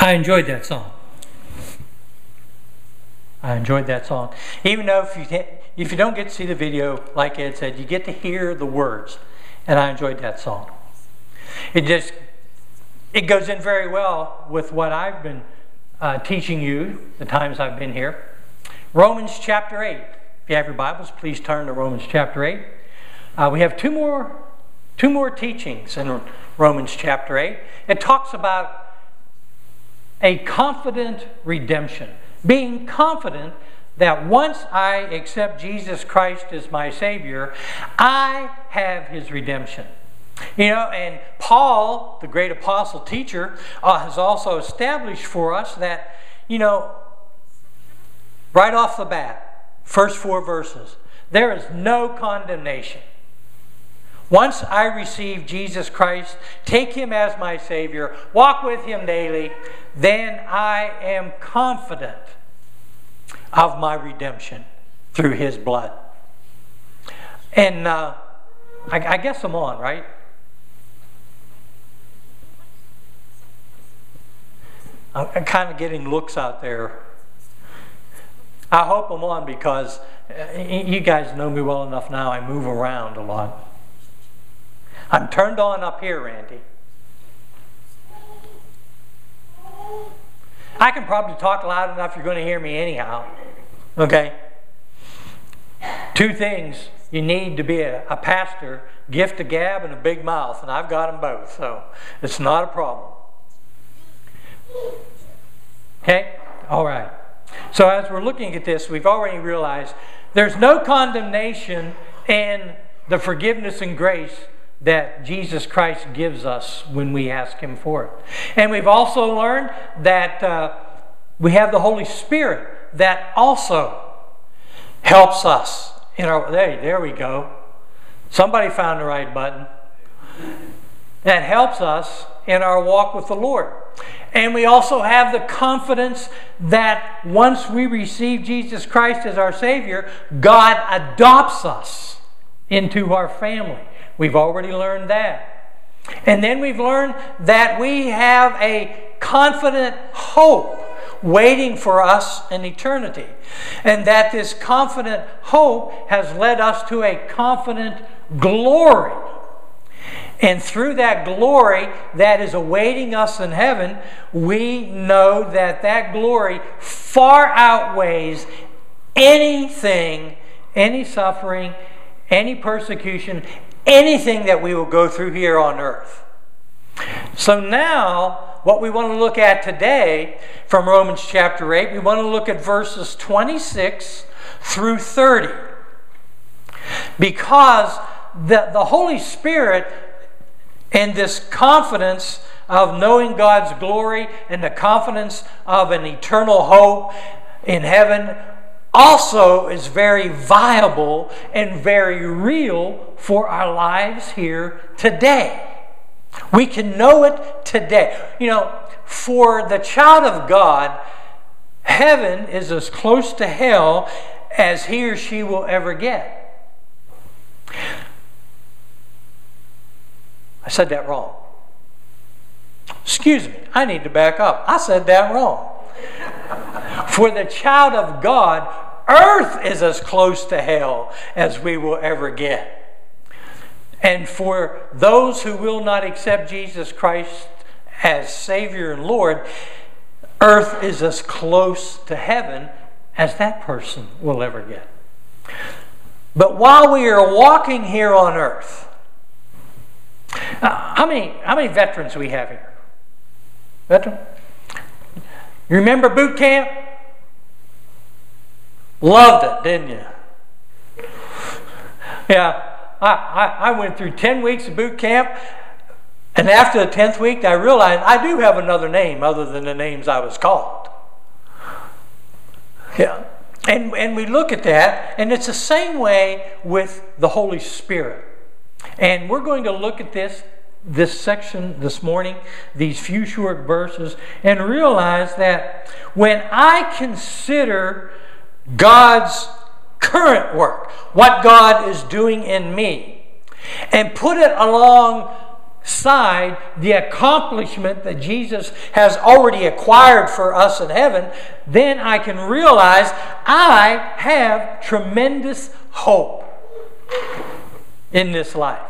I enjoyed that song. I enjoyed that song. Even though if you, if you don't get to see the video, like Ed said, you get to hear the words. And I enjoyed that song. It just, it goes in very well with what I've been uh, teaching you the times I've been here. Romans chapter 8. If you have your Bibles, please turn to Romans chapter 8. Uh, we have two more, two more teachings in Romans chapter 8. It talks about a confident redemption. Being confident that once I accept Jesus Christ as my Savior, I have His redemption. You know, and Paul, the great apostle teacher, uh, has also established for us that, you know, right off the bat, first four verses, there is no condemnation once I receive Jesus Christ, take Him as my Savior, walk with Him daily, then I am confident of my redemption through His blood. And uh, I, I guess I'm on, right? I'm kind of getting looks out there. I hope I'm on because uh, you guys know me well enough now. I move around a lot. I'm turned on up here, Randy. I can probably talk loud enough you're going to hear me anyhow. Okay? Two things you need to be a, a pastor gift of gab and a big mouth, and I've got them both, so it's not a problem. Okay? All right. So, as we're looking at this, we've already realized there's no condemnation in the forgiveness and grace that Jesus Christ gives us when we ask Him for it. And we've also learned that uh, we have the Holy Spirit that also helps us in our. Hey, there we go. Somebody found the right button. That helps us in our walk with the Lord. And we also have the confidence that once we receive Jesus Christ as our Savior, God adopts us into our family. We've already learned that. And then we've learned that we have a confident hope waiting for us in eternity. And that this confident hope has led us to a confident glory. And through that glory that is awaiting us in heaven, we know that that glory far outweighs anything, any suffering, any persecution, anything that we will go through here on earth. So now, what we want to look at today from Romans chapter 8, we want to look at verses 26 through 30. Because the, the Holy Spirit and this confidence of knowing God's glory and the confidence of an eternal hope in heaven also is very viable and very real for our lives here today. We can know it today. You know, for the child of God, heaven is as close to hell as he or she will ever get. I said that wrong. Excuse me, I need to back up. I said that wrong. For the child of God, earth is as close to hell as we will ever get. And for those who will not accept Jesus Christ as Savior and Lord, earth is as close to heaven as that person will ever get. But while we are walking here on earth, uh, how many how many veterans we have here? Veteran? You remember boot camp? Loved it, didn't you? Yeah, I, I, I went through 10 weeks of boot camp, and after the 10th week, I realized I do have another name other than the names I was called. Yeah. And, and we look at that, and it's the same way with the Holy Spirit. And we're going to look at this this section this morning, these few short verses, and realize that when I consider God's current work, what God is doing in me, and put it alongside the accomplishment that Jesus has already acquired for us in heaven, then I can realize I have tremendous hope in this life.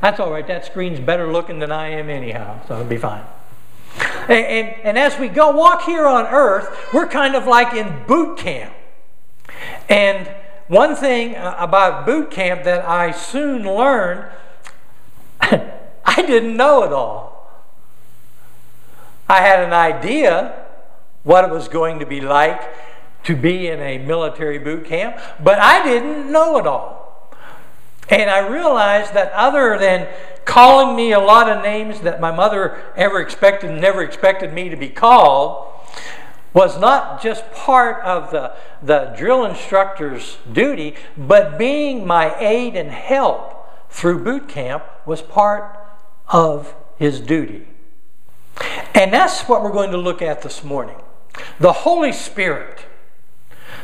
That's all right. That screen's better looking than I am, anyhow, so it'll be fine. And, and, and, as we go walk here on earth, we're kind of like in boot camp. And one thing uh, about boot camp that I soon learned I didn't know it all. I had an idea what it was going to be like to be in a military boot camp, but I didn't know it all. And I realized that other than calling me a lot of names that my mother ever expected never expected me to be called, was not just part of the, the drill instructor's duty, but being my aid and help through boot camp was part of his duty. And that's what we're going to look at this morning. The Holy Spirit.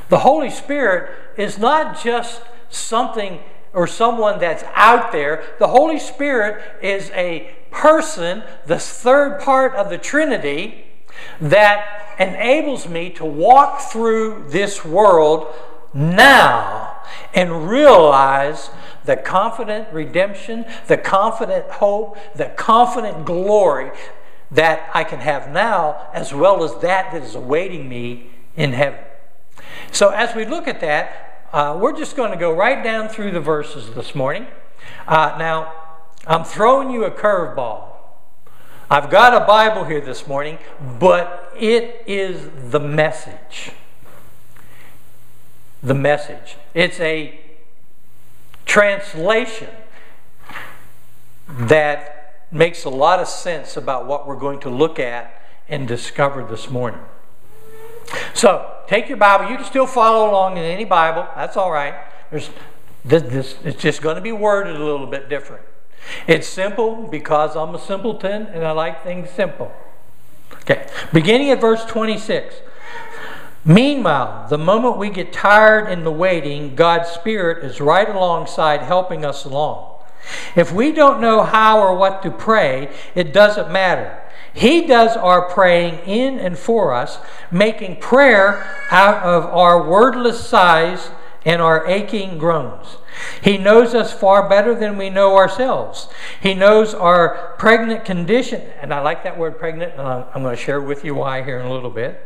The Holy Spirit is not just something or someone that's out there. The Holy Spirit is a person, the third part of the Trinity, that enables me to walk through this world now and realize the confident redemption, the confident hope, the confident glory that I can have now, as well as that that is awaiting me in heaven. So, as we look at that, uh, we're just going to go right down through the verses this morning. Uh, now, I'm throwing you a curveball. I've got a Bible here this morning, but it is the message. The message. It's a translation that makes a lot of sense about what we're going to look at and discover this morning. So, take your Bible. You can still follow along in any Bible. That's all right. There's, this, this, it's just going to be worded a little bit different. It's simple because I'm a simpleton and I like things simple. Okay, beginning at verse 26. Meanwhile, the moment we get tired in the waiting, God's Spirit is right alongside helping us along. If we don't know how or what to pray, it doesn't matter. He does our praying in and for us, making prayer out of our wordless sighs and our aching groans. He knows us far better than we know ourselves. He knows our pregnant condition, and I like that word pregnant, and I'm going to share with you why here in a little bit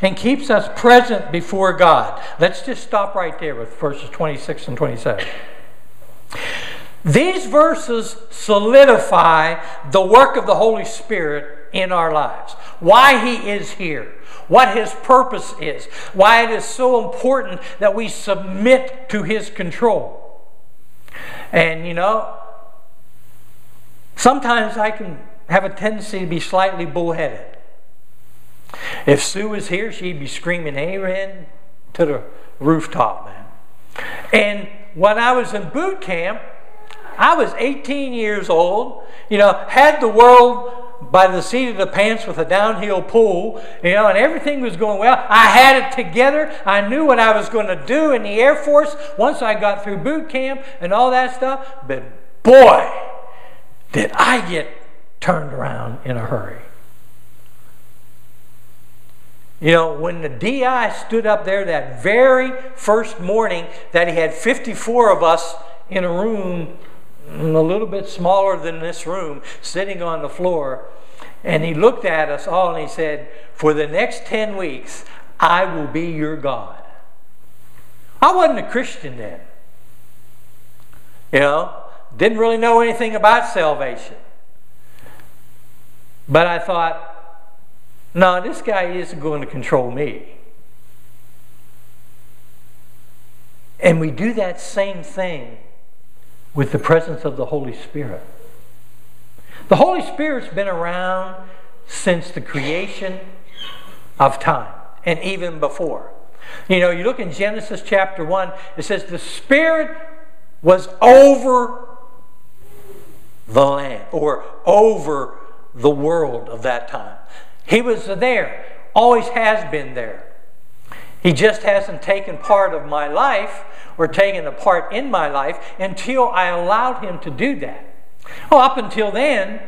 and keeps us present before God. Let's just stop right there with verses 26 and 27. These verses solidify the work of the Holy Spirit in our lives. Why He is here, what His purpose is, why it is so important that we submit to His control. And you know, sometimes I can have a tendency to be slightly bullheaded. If Sue was here, she'd be screaming amen to the rooftop, man. And when I was in boot camp, I was 18 years old, you know, had the world by the seat of the pants with a downhill pool, you know, and everything was going well. I had it together. I knew what I was going to do in the Air Force once I got through boot camp and all that stuff. But boy, did I get turned around in a hurry. You know, when the DI stood up there that very first morning that he had 54 of us in a room Mm, a little bit smaller than this room, sitting on the floor, and he looked at us all and he said, For the next 10 weeks, I will be your God. I wasn't a Christian then. You know, didn't really know anything about salvation. But I thought, no, this guy isn't going to control me. And we do that same thing with the presence of the Holy Spirit. The Holy Spirit's been around since the creation of time and even before. You know, you look in Genesis chapter 1, it says the Spirit was over the land or over the world of that time. He was there, always has been there. He just hasn't taken part of my life or taken a part in my life until I allowed him to do that. Well, up until then,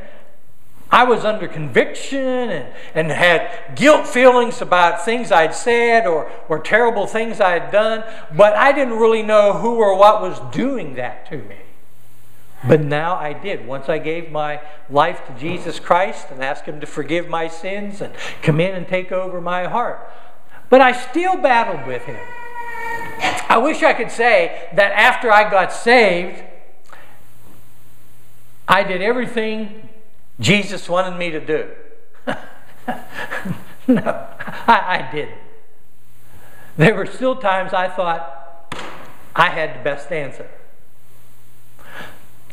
I was under conviction and, and had guilt feelings about things I'd said or, or terrible things I'd done, but I didn't really know who or what was doing that to me. But now I did. Once I gave my life to Jesus Christ and asked Him to forgive my sins and come in and take over my heart. But I still battled with Him. I wish I could say that after I got saved, I did everything Jesus wanted me to do. no, I, I didn't. There were still times I thought I had the best answer.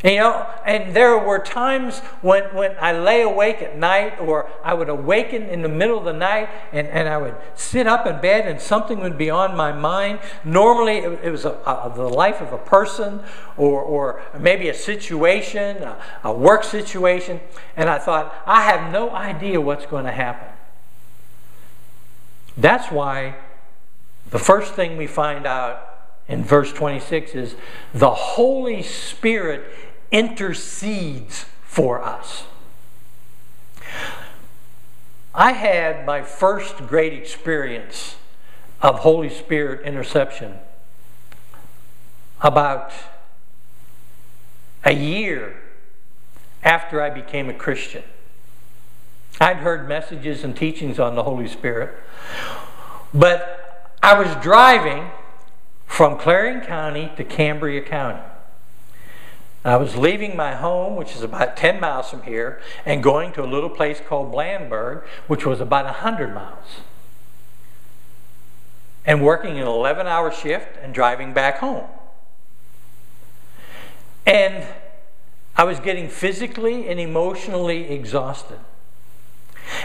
You know, and there were times when, when I lay awake at night or I would awaken in the middle of the night and, and I would sit up in bed and something would be on my mind. Normally, it, it was a, a, the life of a person or, or maybe a situation, a, a work situation, and I thought, I have no idea what's going to happen. That's why the first thing we find out in verse 26 is the Holy Spirit intercedes for us. I had my first great experience of Holy Spirit interception about a year after I became a Christian. I'd heard messages and teachings on the Holy Spirit, but I was driving from Clarion County to Cambria County. I was leaving my home, which is about 10 miles from here, and going to a little place called Blandburg, which was about 100 miles. And working an 11 hour shift and driving back home. And I was getting physically and emotionally exhausted.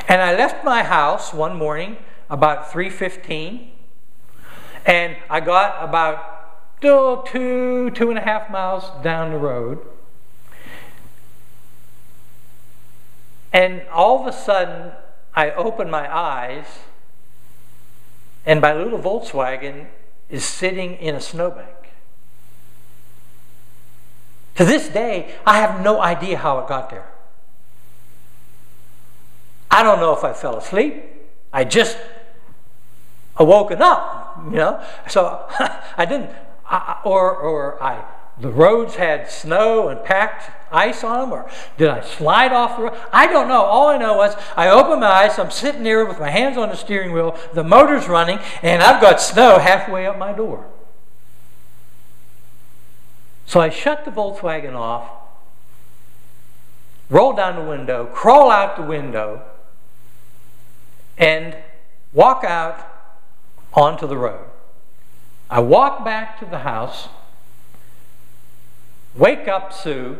And I left my house one morning about 3:15 and I got about still two, two and a half miles down the road. And all of a sudden, I open my eyes, and my little Volkswagen is sitting in a snowbank. To this day, I have no idea how it got there. I don't know if I fell asleep. I just awoken up, you know. So I didn't I, or, or I, the roads had snow and packed ice on them, or did I slide off the road? I don't know. All I know was I open my eyes, I'm sitting there with my hands on the steering wheel, the motor's running, and I've got snow halfway up my door. So I shut the Volkswagen off, roll down the window, crawl out the window, and walk out onto the road. I walk back to the house, wake up Sue.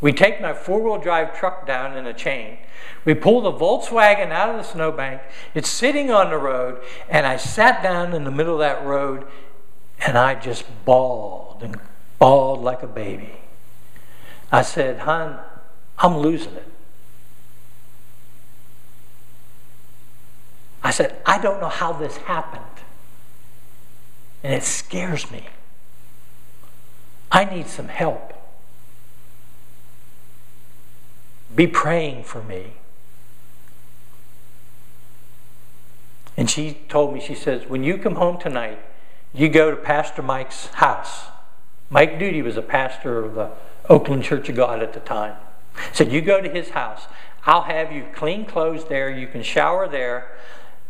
We take my four wheel drive truck down in a chain. We pull the Volkswagen out of the snowbank. It's sitting on the road, and I sat down in the middle of that road and I just bawled and bawled like a baby. I said, Hon, I'm losing it. I said, I don't know how this happened. And it scares me. I need some help. Be praying for me. And she told me, she says, when you come home tonight, you go to Pastor Mike's house. Mike Duty was a pastor of the Oakland Church of God at the time. Said, you go to his house. I'll have you clean clothes there. You can shower there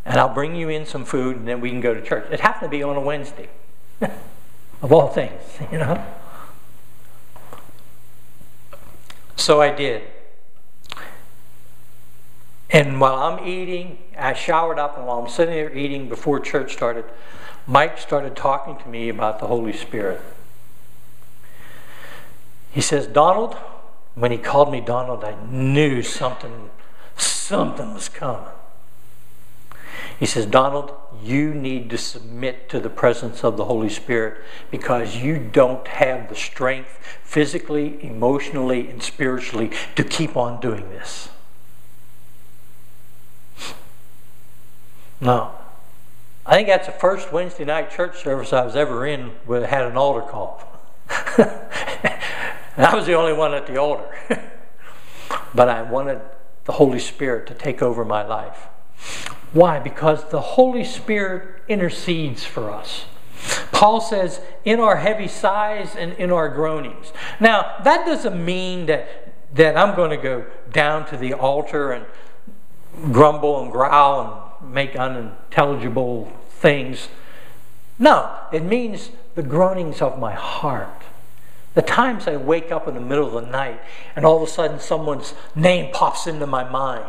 and I'll bring you in some food, and then we can go to church. It happened to be on a Wednesday, of all things, you know. So I did. And while I'm eating, I showered up, and while I'm sitting there eating before church started, Mike started talking to me about the Holy Spirit. He says, Donald, when he called me Donald, I knew something, something was coming. He says, Donald, you need to submit to the presence of the Holy Spirit because you don't have the strength physically, emotionally, and spiritually to keep on doing this. No. I think that's the first Wednesday night church service I was ever in where I had an altar call. And I was the only one at the altar. but I wanted the Holy Spirit to take over my life. Why? Because the Holy Spirit intercedes for us. Paul says, in our heavy sighs and in our groanings. Now, that doesn't mean that, that I'm going to go down to the altar and grumble and growl and make unintelligible things. No, it means the groanings of my heart. The times I wake up in the middle of the night and all of a sudden someone's name pops into my mind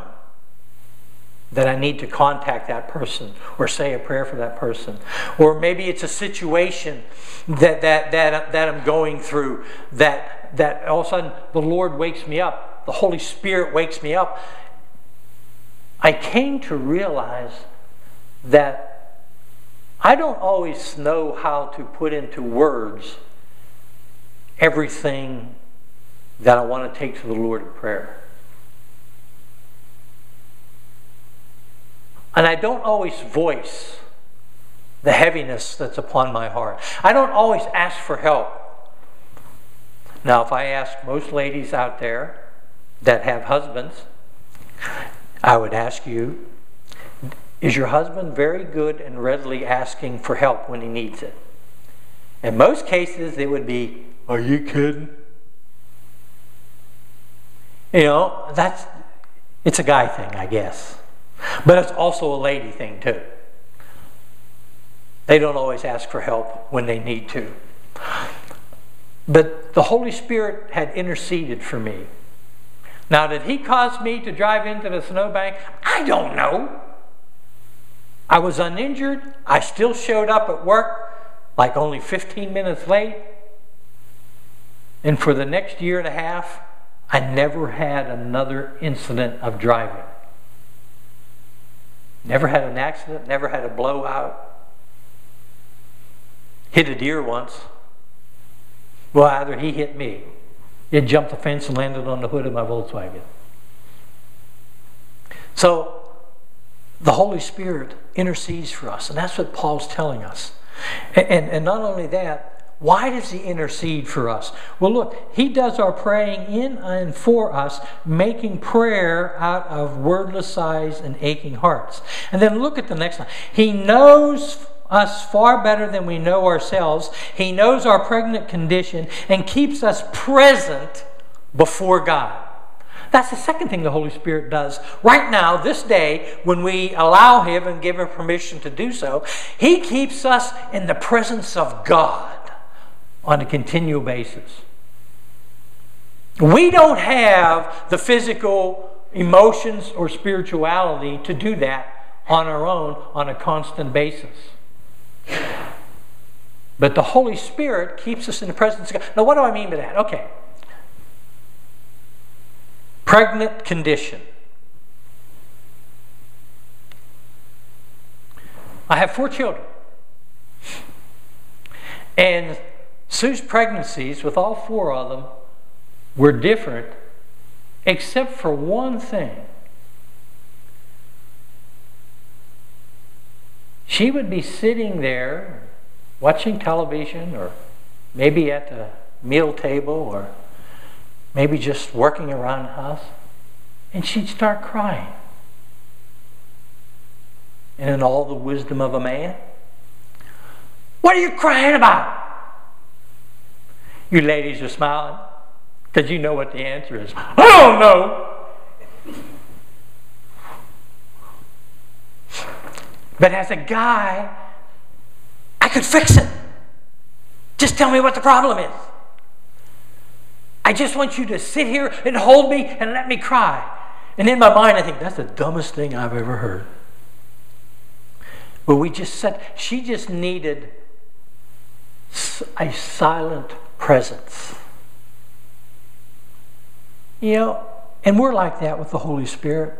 that I need to contact that person or say a prayer for that person. Or maybe it's a situation that, that, that, that I'm going through that, that all of a sudden the Lord wakes me up, the Holy Spirit wakes me up. I came to realize that I don't always know how to put into words everything that I want to take to the Lord in prayer. And I don't always voice the heaviness that's upon my heart. I don't always ask for help. Now, if I ask most ladies out there that have husbands, I would ask you Is your husband very good and readily asking for help when he needs it? In most cases, it would be, Are you kidding? You know, that's it's a guy thing, I guess. But it's also a lady thing, too. They don't always ask for help when they need to. But the Holy Spirit had interceded for me. Now, did He cause me to drive into the snowbank? I don't know. I was uninjured. I still showed up at work like only 15 minutes late. And for the next year and a half, I never had another incident of driving. Never had an accident, never had a blowout. Hit a deer once. Well, either he hit me, it jumped the fence and landed on the hood of my Volkswagen. So, the Holy Spirit intercedes for us, and that's what Paul's telling us. And, and, and not only that, why does he intercede for us? Well, look, he does our praying in and for us, making prayer out of wordless sighs and aching hearts. And then look at the next line. He knows us far better than we know ourselves. He knows our pregnant condition and keeps us present before God. That's the second thing the Holy Spirit does. Right now, this day, when we allow Him and give Him permission to do so, He keeps us in the presence of God on a continual basis. We don't have the physical emotions or spirituality to do that on our own on a constant basis. But the Holy Spirit keeps us in the presence of God. Now, what do I mean by that? Okay. Pregnant condition. I have four children. And Sue's pregnancies, with all four of them, were different except for one thing. She would be sitting there watching television or maybe at the meal table or maybe just working around the house, and she'd start crying. And in all the wisdom of a man, what are you crying about? You ladies are smiling because you know what the answer is. I don't know. But as a guy, I could fix it. Just tell me what the problem is. I just want you to sit here and hold me and let me cry. And in my mind, I think that's the dumbest thing I've ever heard. But we just said, she just needed a silent presence. You know, and we're like that with the Holy Spirit.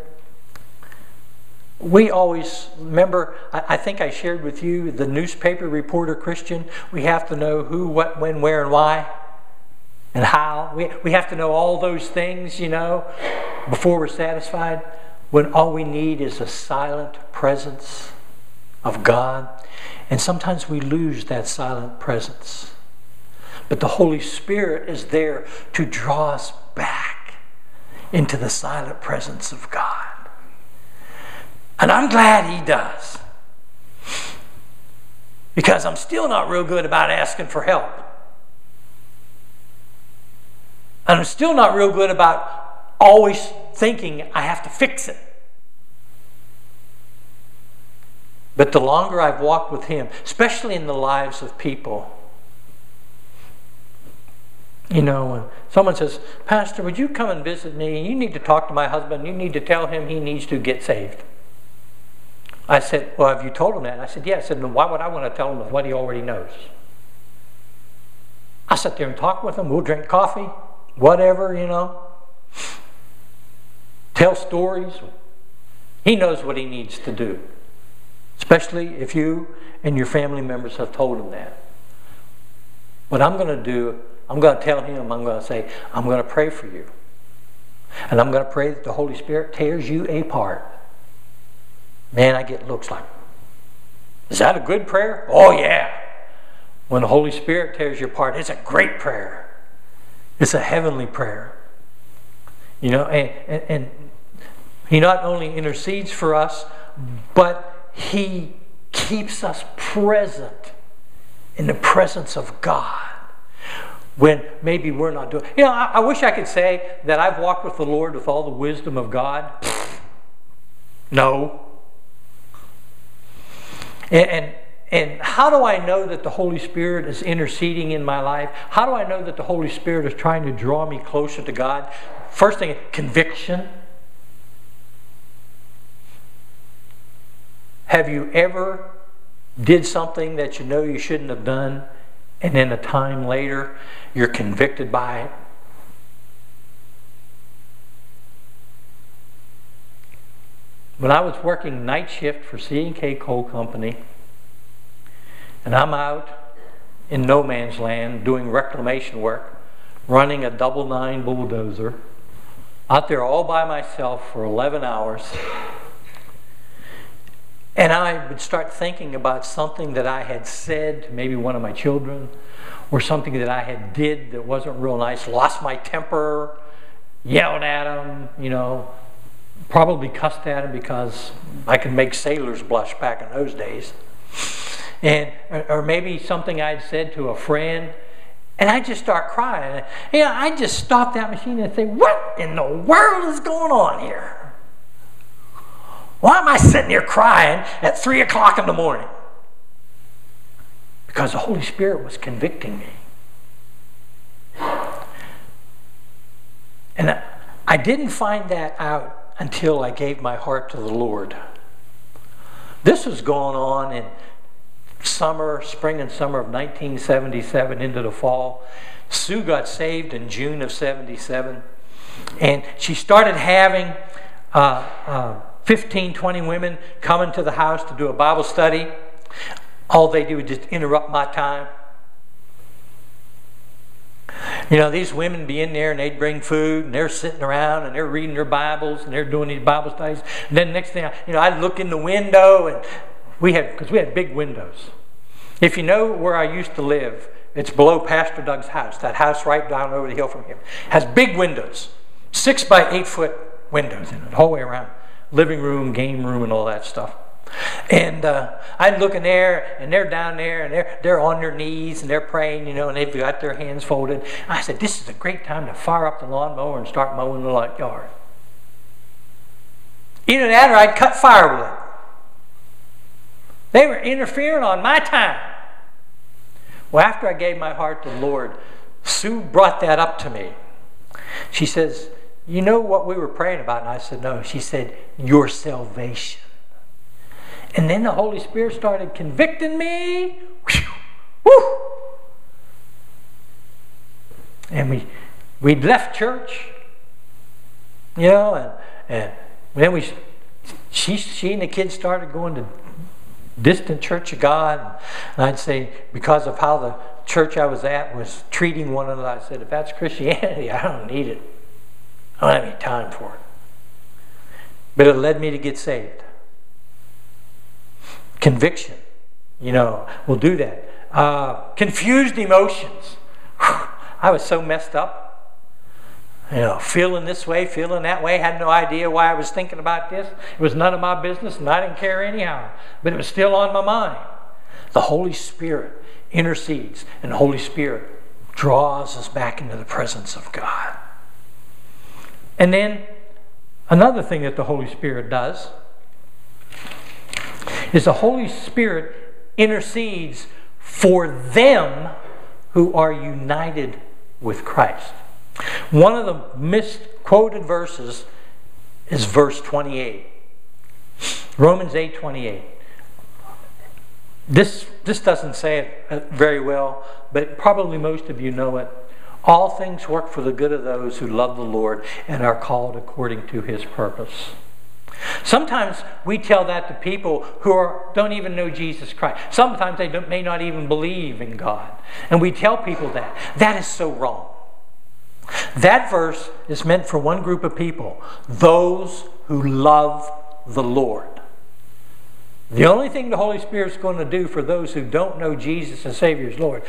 We always remember, I, think I shared with you the newspaper reporter Christian. We have to know who, what, when, where, and why, and how. We, we have to know all those things, you know, before we're satisfied. When all we need is a silent presence of God. And sometimes we lose that silent presence. But the Holy Spirit is there to draw us back into the silent presence of God. And I'm glad He does. Because I'm still not real good about asking for help. And I'm still not real good about always thinking I have to fix it. But the longer I've walked with Him, especially in the lives of people, you know, when someone says, Pastor, would you come and visit me? You need to talk to my husband. You need to tell him he needs to get saved. I said, Well, have you told him that? I said, Yeah. I said, Then why would I want to tell him what he already knows? I sit there and talk with him. We'll drink coffee, whatever, you know. Tell stories. He knows what he needs to do, especially if you and your family members have told him that. What I'm going to do, I'm going to tell him, I'm going to say, I'm going to pray for you. And I'm going to pray that the Holy Spirit tears you apart Man, I get looks like, is that a good prayer? Oh, yeah. When the Holy Spirit tears you apart, it's a great prayer. It's a heavenly prayer. You know, and, and, and He not only intercedes for us, but He keeps us present in the presence of God when maybe we're not doing. You know, I, I, wish I could say that I've walked with the Lord with all the wisdom of God. No. And, and, and how do I know that the Holy Spirit is interceding in my life? How do I know that the Holy Spirit is trying to draw me closer to God? First thing, conviction. Have you ever did something that you know you shouldn't have done and then a time later you're convicted by it? When I was working night shift for C&K Coal Company, and I'm out in no man's land doing reclamation work, running a double nine bulldozer, out there all by myself for 11 hours. And I would start thinking about something that I had said to maybe one of my children, or something that I had did that wasn't real nice, lost my temper, yelled at them, you know, probably cussed at him because I could make sailors blush back in those days. And, or maybe something I'd said to a friend, and I just start crying. You know, I just stop that machine and say, What in the world is going on here? Why am I sitting here crying at 3 o'clock in the morning? Because the Holy Spirit was convicting me. And I didn't find that out until I gave my heart to the Lord. This was going on in summer, spring and summer of 1977 into the fall. Sue got saved in June of 77. And she started having uh, uh, 15, 20 women coming to the house to do a Bible study. All they do is just interrupt my time. You know, these women be in there and they'd bring food and they're sitting around and they're reading their Bibles and they're doing these Bible studies. And then next thing, I, you know, I'd look in the window and we had, because we had big windows. If you know where I used to live, it's below Pastor Doug's house, that house right down over the hill from him. Has big windows, six by eight foot windows in it, all the whole way around. Living room, game room, and all that stuff. And uh, I'm looking there, and they're down there, and they're, they're on their knees, and they're praying, you know, and they've got their hands folded. I said, This is a great time to fire up the lawnmower and start mowing the yard. Either that or I'd cut firewood. They were interfering on my time. Well, after I gave my heart to the Lord, Sue brought that up to me. She says, You know what we were praying about? And I said, No. She said, Your salvation. And then the Holy Spirit started convicting me. Whew, And we we left church, you know, and, and then we she she and the kids started going to distant Church of God. And I'd say because of how the church I was at was treating one another, I said, if that's Christianity, I don't need it. I don't have any time for it. But it led me to get saved. Conviction, you know, will do that. Uh, confused emotions. I was so messed up. You know, feeling this way, feeling that way, had no idea why I was thinking about this. It was none of my business, and I didn't care anyhow. But it was still on my mind. The Holy Spirit intercedes, and the Holy Spirit draws us back into the presence of God. And then another thing that the Holy Spirit does is the Holy Spirit intercedes for them who are united with Christ. One of the misquoted verses is verse 28. Romans 8 28. This, this doesn't say it very well, but probably most of you know it. All things work for the good of those who love the Lord and are called according to his purpose. Sometimes we tell that to people who are, don't even know Jesus Christ. Sometimes they may not even believe in God. And we tell people that. That is so wrong. That verse is meant for one group of people those who love the Lord. The only thing the Holy Spirit's going to do for those who don't know Jesus as Savior as Lord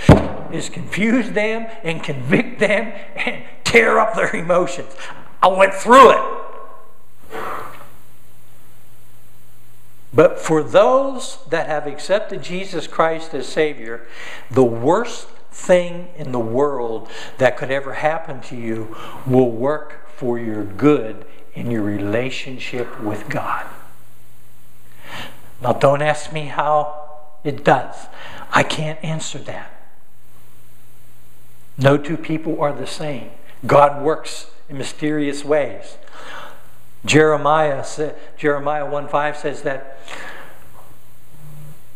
is confuse them and convict them and tear up their emotions. I went through it. But for those that have accepted Jesus Christ as Savior, the worst thing in the world that could ever happen to you will work for your good in your relationship with God. Now, don't ask me how it does. I can't answer that. No two people are the same. God works in mysterious ways. Jeremiah, Jeremiah 1 5 says that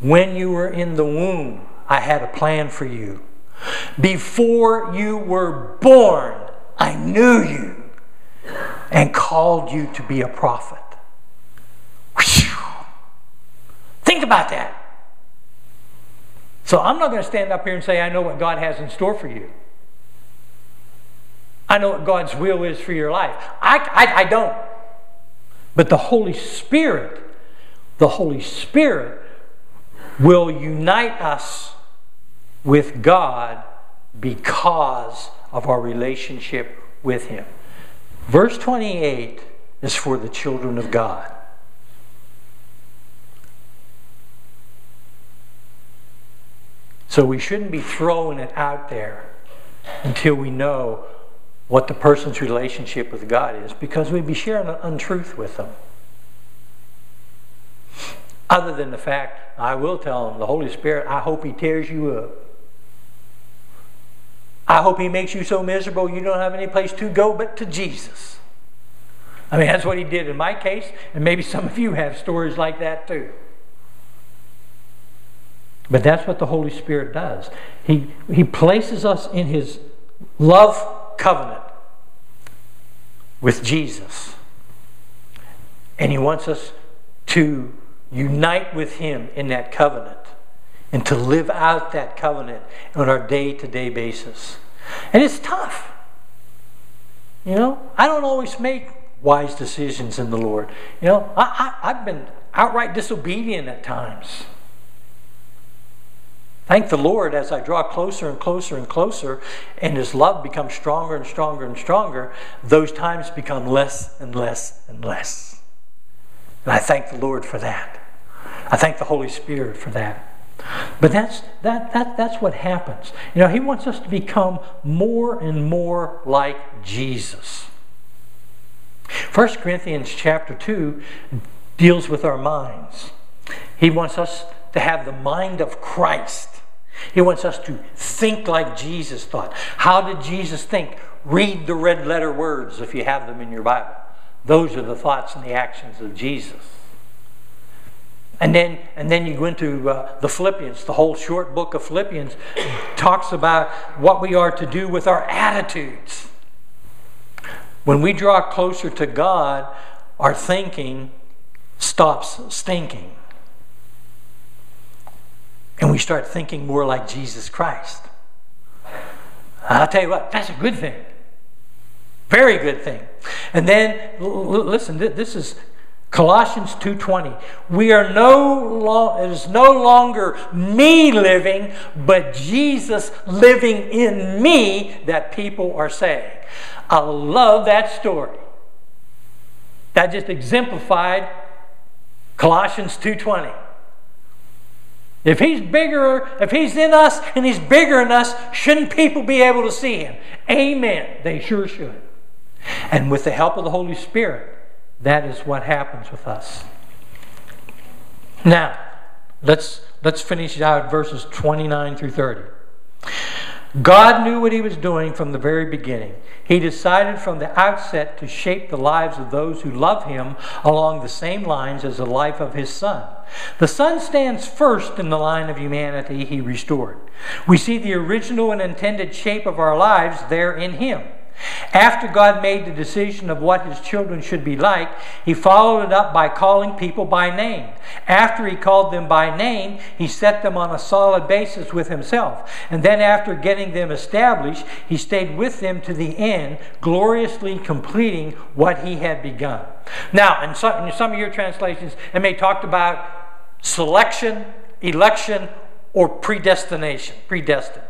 when you were in the womb, I had a plan for you. Before you were born, I knew you and called you to be a prophet. Think about that. So I'm not going to stand up here and say, I know what God has in store for you. I know what God's will is for your life. I, I, I don't. But the Holy Spirit, the Holy Spirit will unite us with God because of our relationship with Him. Verse 28 is for the children of God. So we shouldn't be throwing it out there until we know what the person's relationship with God is because we'd be sharing an untruth with them. Other than the fact, I will tell them, the Holy Spirit, I hope He tears you up. I hope He makes you so miserable you don't have any place to go but to Jesus. I mean, that's what He did in my case, and maybe some of you have stories like that too. But that's what the Holy Spirit does. He, he places us in His love covenant with Jesus. And He wants us to unite with Him in that covenant and to live out that covenant on our day to day basis. And it's tough. You know, I don't always make wise decisions in the Lord. You know, I, I, I've been outright disobedient at times. Thank the Lord as I draw closer and closer and closer, and His love becomes stronger and stronger and stronger, those times become less and less and less. And I thank the Lord for that. I thank the Holy Spirit for that. But that's, that, that, that's what happens. You know, He wants us to become more and more like Jesus. 1 Corinthians chapter 2 deals with our minds. He wants us to have the mind of Christ. He wants us to think like Jesus thought. How did Jesus think? Read the red letter words if you have them in your Bible. Those are the thoughts and the actions of Jesus. And then, and then you go into uh, the Philippians, the whole short book of Philippians talks about what we are to do with our attitudes. When we draw closer to God, our thinking stops stinking and we start thinking more like Jesus Christ. I'll tell you what, that's a good thing. Very good thing. And then, listen, this is, Colossians 2:20 We are no lo- it is no longer me living but Jesus living in me that people are saying. I love that story. That just exemplified Colossians 2:20. If he's bigger, if he's in us and he's bigger in us, shouldn't people be able to see him? Amen. They sure should. And with the help of the Holy Spirit, that is what happens with us. Now, let's let's finish out verses 29 through 30. God knew what he was doing from the very beginning. He decided from the outset to shape the lives of those who love him along the same lines as the life of his son. The son stands first in the line of humanity he restored. We see the original and intended shape of our lives there in him. After God made the decision of what his children should be like, he followed it up by calling people by name. After he called them by name, he set them on a solid basis with himself. And then, after getting them established, he stayed with them to the end, gloriously completing what he had begun. Now, in some, in some of your translations, it may talk about selection, election, or predestination, predestined.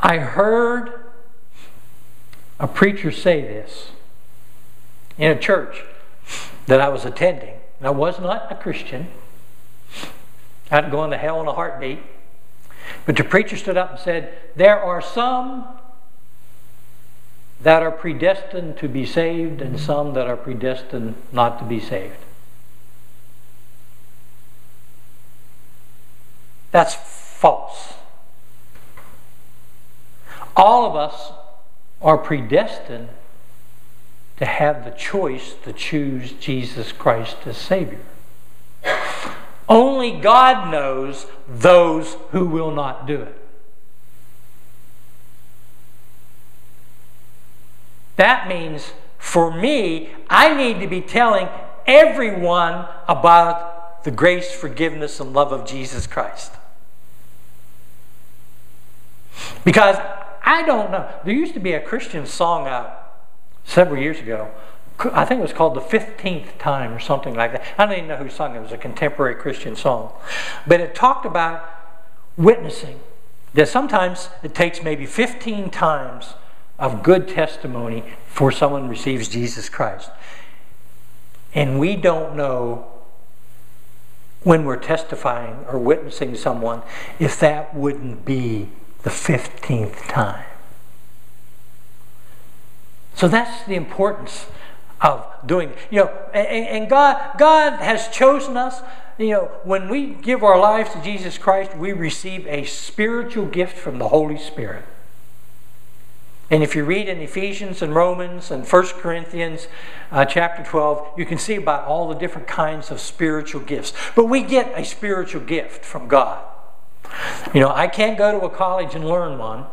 I heard a preacher say this in a church that I was attending. I was not a Christian. I'd go into hell in a heartbeat. But the preacher stood up and said, There are some that are predestined to be saved and some that are predestined not to be saved. That's false. All of us are predestined to have the choice to choose Jesus Christ as Savior. Only God knows those who will not do it. That means for me, I need to be telling everyone about the grace, forgiveness, and love of Jesus Christ. Because I don't know. There used to be a Christian song out several years ago. I think it was called The 15th Time or something like that. I don't even know who sung it. It was a contemporary Christian song. But it talked about witnessing. That sometimes it takes maybe 15 times of good testimony for someone receives Jesus Christ. And we don't know when we're testifying or witnessing someone if that wouldn't be the 15th time. So that's the importance of doing you know and, and, god god has chosen us. You know when we give our lives to jesus christ we receive a spiritual gift from the holy spirit. And if you read in ephesians and romans and 1 corinthians uh, chapter 12 you can see about all the different kinds of spiritual gifts. But we get a spiritual gift from god you know, I can't go to a college and learn one,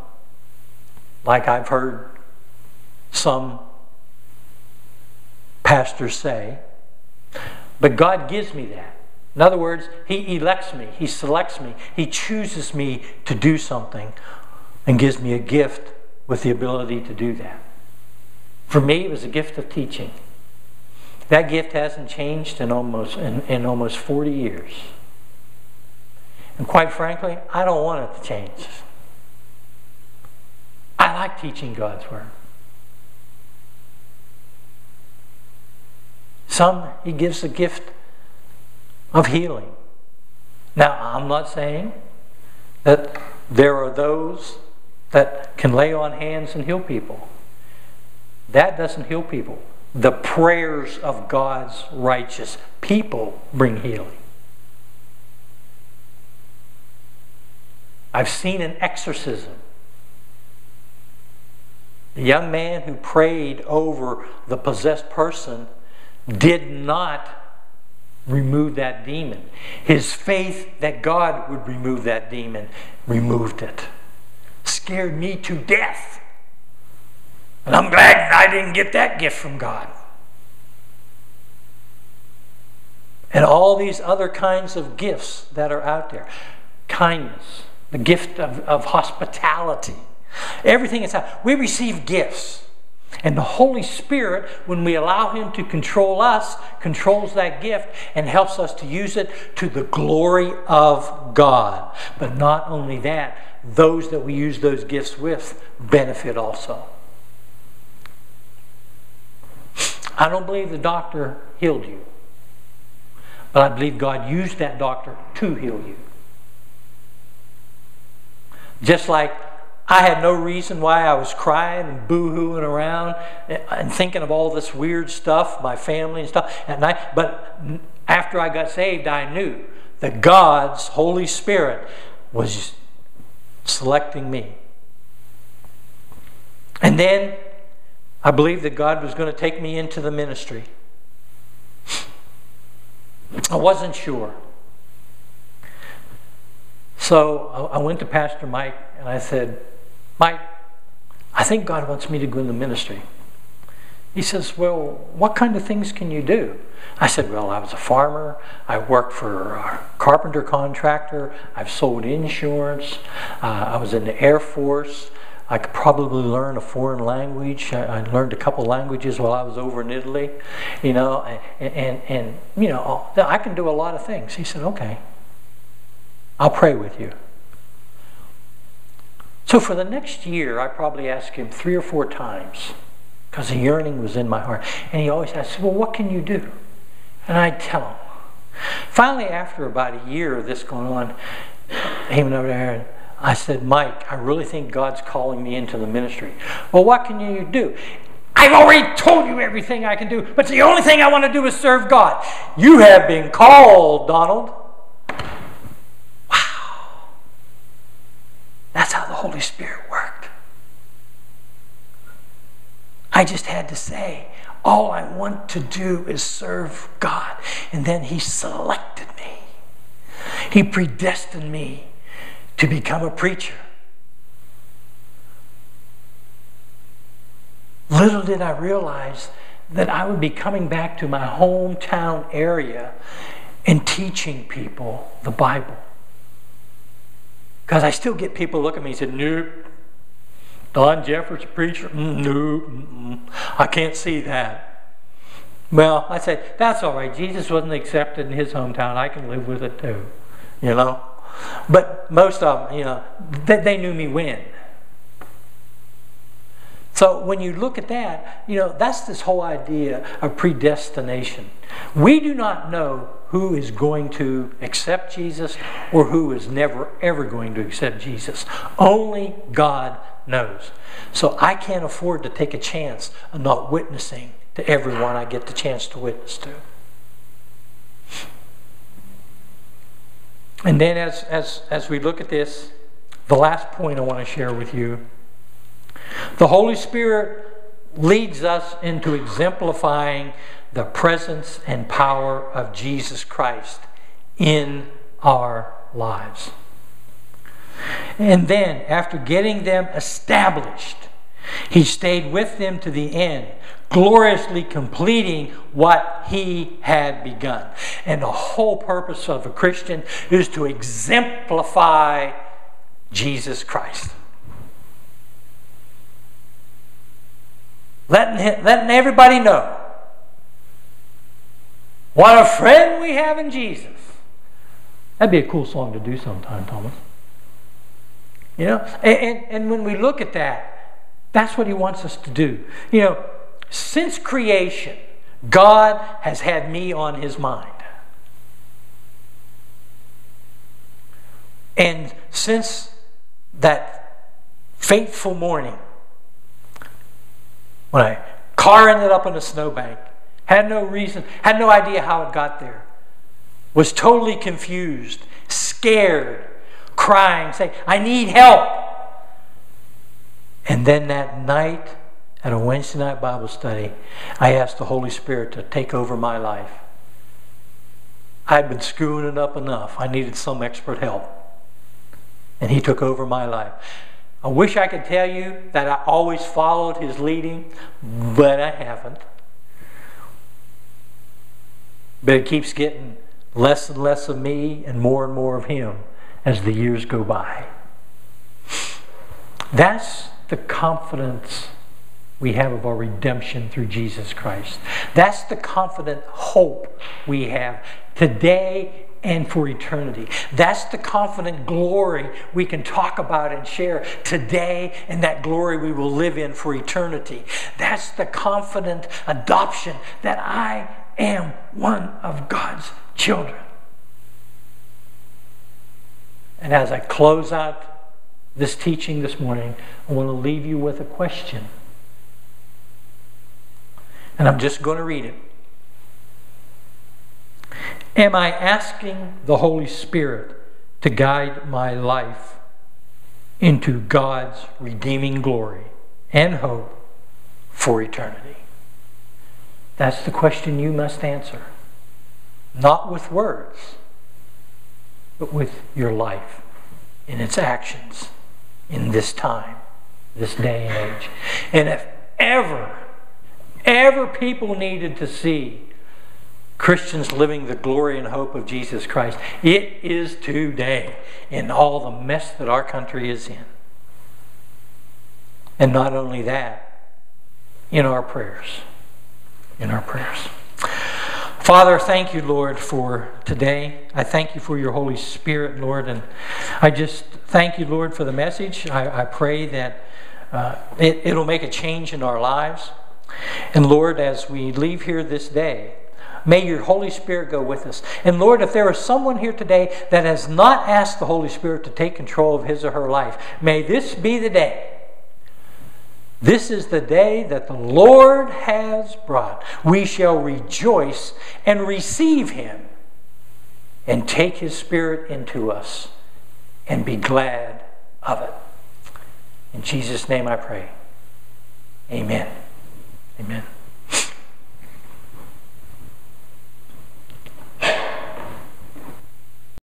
like I've heard some pastors say, but God gives me that. In other words, He elects me, He selects me, He chooses me to do something and gives me a gift with the ability to do that. For me, it was a gift of teaching. That gift hasn't changed in almost, in, in almost 40 years. And quite frankly, I don't want it to change. I like teaching God's Word. Some, He gives a gift of healing. Now, I'm not saying that there are those that can lay on hands and heal people. That doesn't heal people. The prayers of God's righteous people bring healing. I've seen an exorcism. The young man who prayed over the possessed person did not remove that demon. His faith that God would remove that demon removed it. Scared me to death. And I'm glad I didn't get that gift from God. And all these other kinds of gifts that are out there kindness, the gift of, of hospitality. Everything is how We receive gifts. And the Holy Spirit, when we allow Him to control us, controls that gift and helps us to use it to the glory of God. But not only that, those that we use those gifts with benefit also. I don't believe the doctor healed you, but I believe God used that doctor to heal you. Just like I had no reason why I was crying and boo-hooing around and thinking of all this weird stuff, my family and stuff at night. But after I got saved, I knew that God's Holy Spirit was selecting me. And then I believed that God was going to take me into the ministry. I wasn't sure. So I went to Pastor Mike and I said, Mike, I think God wants me to go in the ministry. He says, Well, what kind of things can you do? I said, Well, I was a farmer. I worked for a carpenter contractor. I've sold insurance. Uh, I was in the Air Force. I could probably learn a foreign language. I, I, learned a couple languages while I was over in Italy, you know, and, and, and, you know, I can do a lot of things. He said, Okay, I'll pray with you. So for the next year, I probably asked him three or four times because the yearning was in my heart. And he always asked, Well, what can you do? And I'd tell him. Finally, after about a year of this going on, he went over there and I said, Mike, I really think God's calling me into the ministry. Well, what can you do? I've already told you everything I can do, but the only thing I want to do is serve God. You have been called, Donald. That's how the Holy Spirit worked. I just had to say, all I want to do is serve God. And then He selected me, He predestined me to become a preacher. Little did I realize that I would be coming back to my hometown area and teaching people the Bible. Because I still get people look at me and say, nope. Don Jeffers, a preacher? Mm, nope. I can't see that. Well, I say, that's all right. Jesus wasn't accepted in his hometown. I can live with it too. You know? But most of them, you know, they, they knew me when. So when you look at that, you know, that's this whole idea of predestination. We do not know who is going to accept Jesus or who is never ever going to accept Jesus. Only God knows. So I can't afford to take a chance of not witnessing to everyone I get the chance to witness to. And then as, as, as we look at this, the last point I want to share with you the Holy Spirit leads us into exemplifying the presence and power of Jesus Christ in our lives. And then, after getting them established, he stayed with them to the end, gloriously completing what he had begun. And the whole purpose of a Christian is to exemplify Jesus Christ. Letting, letting everybody know what a friend we have in Jesus. That'd be a cool song to do sometime, Thomas. You know, and, and, and when we look at that, that's what he wants us to do. You know, since creation, God has had me on his mind. And since that fateful morning, when I car ended up in a snowbank, had no reason, had no idea how it got there, was totally confused, scared, crying, saying, I need help. And then that night, at a Wednesday night Bible study, I asked the Holy Spirit to take over my life. I'd been screwing it up enough. I needed some expert help. And He took over my life. I wish I could tell you that I always followed His leading, but I haven't. But it keeps getting less and less of me and more and more of him as the years go by. That's the confidence we have of our redemption through Jesus Christ. That's the confident hope we have today and for eternity. That's the confident glory we can talk about and share today, and that glory we will live in for eternity. That's the confident adoption that I am one of God's children. And as I close out this teaching this morning, I want to leave you with a question. And I'm just going to read it. Am I asking the Holy Spirit to guide my life into God's redeeming glory and hope for eternity? That's the question you must answer. Not with words, but with your life in its actions in this time, this day and age. And if ever, ever people needed to see Christians living the glory and hope of Jesus Christ. It is today in all the mess that our country is in. And not only that, in our prayers. In our prayers. Father, thank you, Lord, for today. I thank you for your Holy Spirit, Lord. And I just thank you, Lord, for the message. I, I pray that uh, it, it'll make a change in our lives. And Lord, as we leave here this day, May your Holy Spirit go with us. And Lord, if there is someone here today that has not asked the Holy Spirit to take control of his or her life, may this be the day. This is the day that the Lord has brought. We shall rejoice and receive him and take his Spirit into us and be glad of it. In Jesus' name I pray. Amen. Amen.